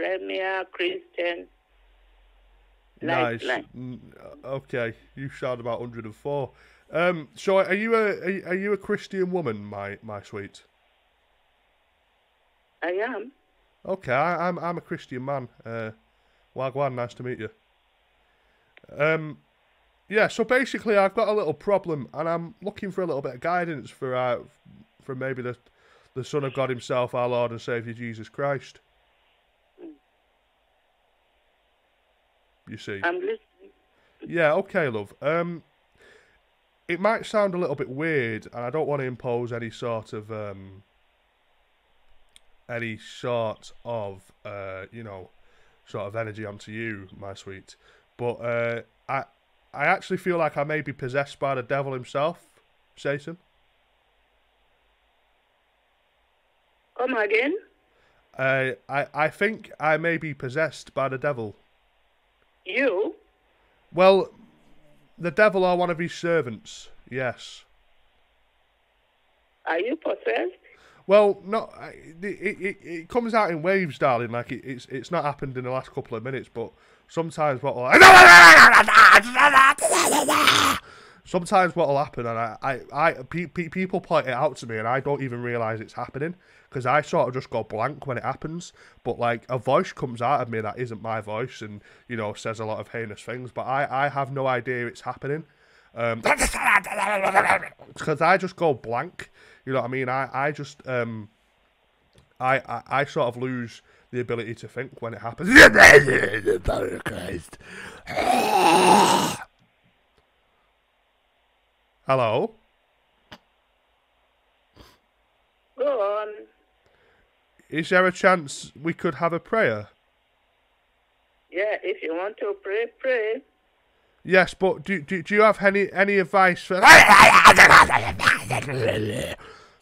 Premier Christian Nice. Mm, Okay, you sound about 104. Um, so are you a are, are you a Christian woman, my my sweet? I am. Okay, I, I'm I'm a Christian man. Uh, Wagwan, nice to meet you. Um, yeah. So basically, I've got a little problem, and I'm looking for a little bit of guidance for uh, for maybe the the Son of God Himself, our Lord and Savior Jesus Christ. You see. I'm listening. Yeah, okay, love. Um, it might sound a little bit weird, and I don't want to impose any sort of um, any sort of uh, you know, sort of energy onto you, my sweet. But uh, I I actually feel like I may be possessed by the devil himself, Satan. Come again? Uh, I I think I may be possessed by the devil. You? Well, the devil are one of his servants. Yes. Are you possessed? Well, no, it, it, it, it comes out in waves, darling. Like it, it's it's not happened in the last couple of minutes, but sometimes what will sometimes what will happen, and I, I, I pe- pe- people point it out to me, and I don't even realize it's happening because I sort of just go blank when it happens. But like a voice comes out of me that isn't my voice, and you know says a lot of heinous things, but I, I have no idea it's happening. Um, because I just go blank. You know what I mean? I, I just um I, I I sort of lose the ability to think when it happens. Hello? Go on. Is there a chance we could have a prayer? Yeah, if you want to pray, pray. Yes, but do, do, do you have any any advice for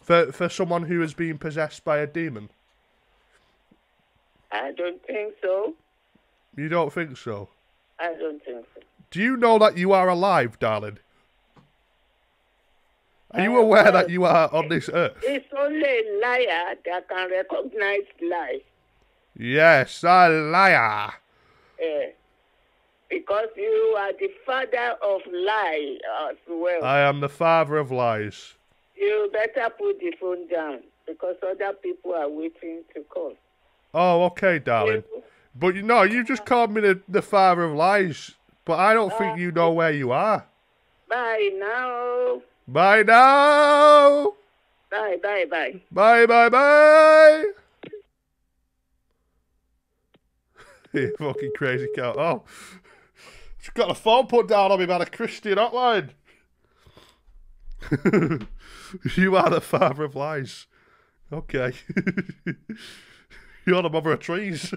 for for someone who has been possessed by a demon? I don't think so. You don't think so? I don't think so. Do you know that you are alive, darling? Are you Uh, aware that you are on this earth? It's only a liar that can recognize lies. Yes, a liar. Eh, because you are the father of lies as well. I am the father of lies. you better put the phone down because other people are waiting to call. Oh, okay, darling. But you know, you just called me the, the father of lies. But I don't think you know where you are. Bye now. Bye now. Bye, bye, bye. Bye, bye, bye. you fucking crazy cow. Oh, she's got a phone put down on me by the Christian hotline. you are the father of lies. Okay. You're the mother of trees.